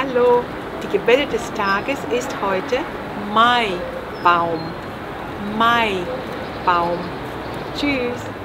Hallo, die Gebete des Tages ist heute Maibaum. Maibaum. Tschüss.